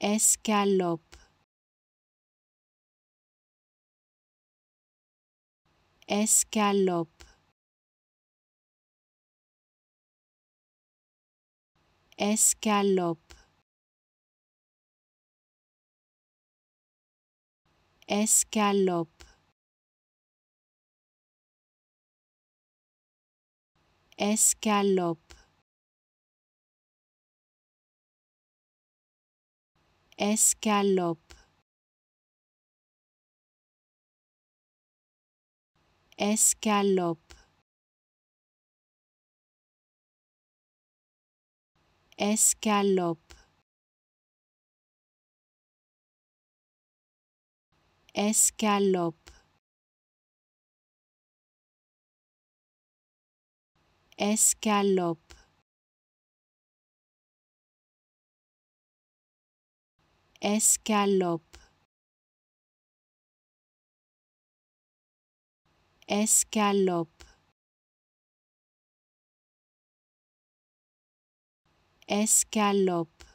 escalope. Escalope. Escalope. Escalope. Escalope escalope. Escalope. Escalope. Escalope. Escalope escalope. Escalope. Escalope